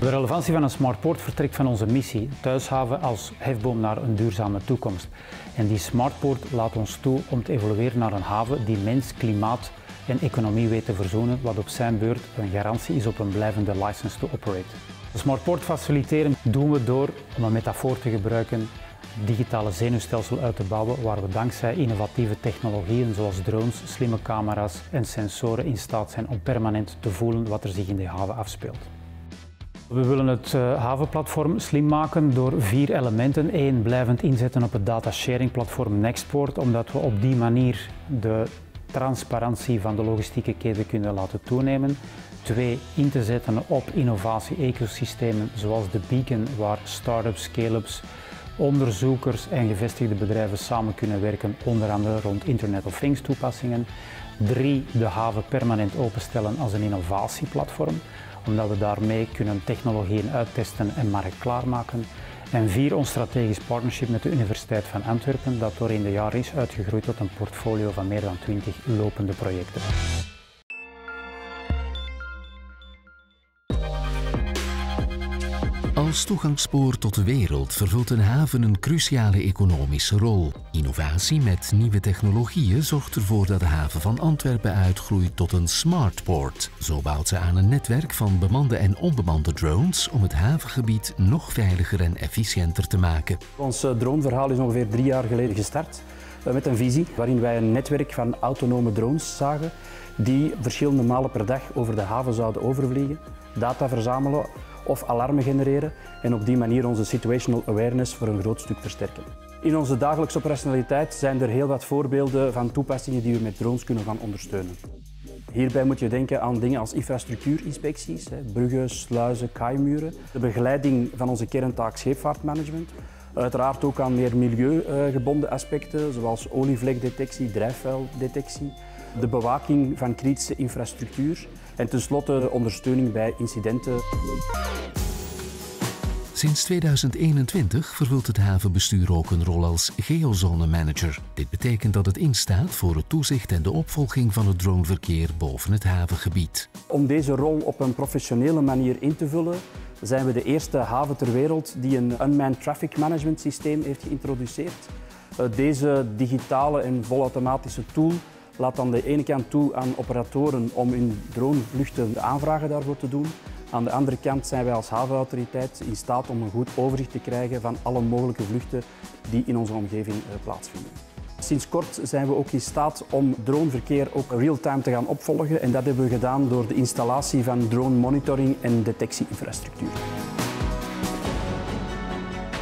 De relevantie van een smartport vertrekt van onze missie, thuishaven als hefboom naar een duurzame toekomst. En die smartport laat ons toe om te evolueren naar een haven die mens, klimaat en economie weet te verzoenen, wat op zijn beurt een garantie is op een blijvende license to operate. De smartport faciliteren doen we door, om een metafoor te gebruiken, digitale zenuwstelsel uit te bouwen waar we dankzij innovatieve technologieën zoals drones, slimme camera's en sensoren in staat zijn om permanent te voelen wat er zich in de haven afspeelt. We willen het uh, havenplatform slim maken door vier elementen. Eén, blijvend inzetten op het datasharing platform Nextport, omdat we op die manier de transparantie van de logistieke keten kunnen laten toenemen. Twee, in te zetten op innovatie-ecosystemen zoals de Beacon, waar start-ups, scale-ups, onderzoekers en gevestigde bedrijven samen kunnen werken, onder andere rond Internet of Things toepassingen. Drie, de haven permanent openstellen als een innovatieplatform, omdat we daarmee kunnen technologieën uittesten en markt klaarmaken. En vier, ons strategisch partnership met de Universiteit van Antwerpen, dat door in de jaren is uitgegroeid tot een portfolio van meer dan 20 lopende projecten. Als toegangspoor tot de wereld vervult een haven een cruciale economische rol. Innovatie met nieuwe technologieën zorgt ervoor dat de haven van Antwerpen uitgroeit tot een smartport. Zo bouwt ze aan een netwerk van bemande en onbemande drones om het havengebied nog veiliger en efficiënter te maken. Ons eh, droneverhaal is ongeveer drie jaar geleden gestart eh, met een visie waarin wij een netwerk van autonome drones zagen die verschillende malen per dag over de haven zouden overvliegen, data verzamelen of alarmen genereren en op die manier onze situational awareness voor een groot stuk versterken. In onze dagelijkse operationaliteit zijn er heel wat voorbeelden van toepassingen die we met drones kunnen gaan ondersteunen. Hierbij moet je denken aan dingen als infrastructuurinspecties, bruggen, sluizen, kaaimuren, de begeleiding van onze kerntaak scheepvaartmanagement, uiteraard ook aan meer milieugebonden aspecten zoals olievlekdetectie, drijfvuildetectie, de bewaking van kritische infrastructuur en tenslotte ondersteuning bij incidenten. Sinds 2021 vervult het havenbestuur ook een rol als geozonemanager. Dit betekent dat het instaat voor het toezicht en de opvolging van het droneverkeer boven het havengebied. Om deze rol op een professionele manier in te vullen, zijn we de eerste haven ter wereld die een unmanned traffic management systeem heeft geïntroduceerd. Eh, deze digitale en volautomatische tool laat aan de ene kant toe aan operatoren om in dronevluchten de aanvragen daarvoor te doen. Aan de andere kant zijn wij als havenautoriteit in staat om een goed overzicht te krijgen van alle mogelijke vluchten die in onze omgeving eh, plaatsvinden. Sinds kort zijn we ook in staat om droneverkeer ook real-time te gaan opvolgen en dat hebben we gedaan door de installatie van drone monitoring en detectieinfrastructuur.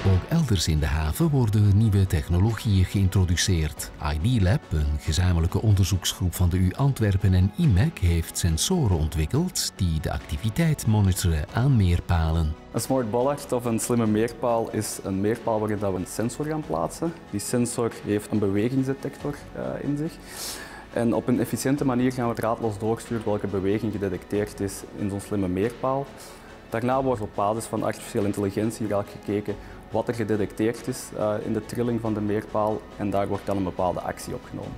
Ook elders in de haven worden nieuwe technologieën geïntroduceerd. ID Lab, een gezamenlijke onderzoeksgroep van de U Antwerpen en IMEC, heeft sensoren ontwikkeld die de activiteit monitoren aan meerpalen. Een smart bollard of een slimme meerpaal is een meerpaal waarin we een sensor gaan plaatsen. Die sensor heeft een bewegingsdetector uh, in zich. En op een efficiënte manier gaan we het raadloos doorsturen welke beweging gedetecteerd is in zo'n slimme meerpaal. Daarna wordt op basis van artificiële intelligentie gekeken wat er gedetecteerd is uh, in de trilling van de meerpaal en daar wordt dan een bepaalde actie opgenomen.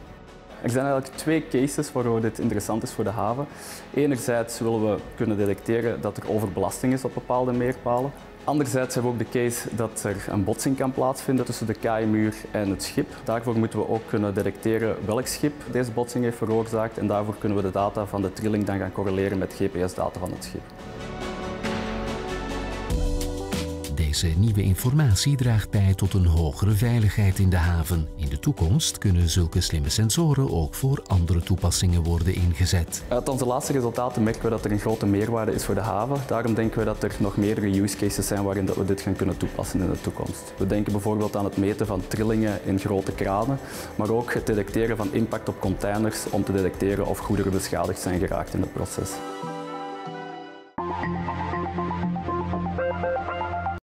Er zijn eigenlijk twee cases waardoor dit interessant is voor de haven. Enerzijds willen we kunnen detecteren dat er overbelasting is op bepaalde meerpalen. Anderzijds hebben we ook de case dat er een botsing kan plaatsvinden tussen de kaaimuur en het schip. Daarvoor moeten we ook kunnen detecteren welk schip deze botsing heeft veroorzaakt en daarvoor kunnen we de data van de trilling dan gaan correleren met GPS-data van het schip. Deze nieuwe informatie draagt bij tot een hogere veiligheid in de haven. In de toekomst kunnen zulke slimme sensoren ook voor andere toepassingen worden ingezet. Uit onze laatste resultaten merken we dat er een grote meerwaarde is voor de haven. Daarom denken we dat er nog meerdere use cases zijn waarin we dit gaan kunnen toepassen in de toekomst. We denken bijvoorbeeld aan het meten van trillingen in grote kranen, maar ook het detecteren van impact op containers om te detecteren of goederen beschadigd zijn geraakt in het proces.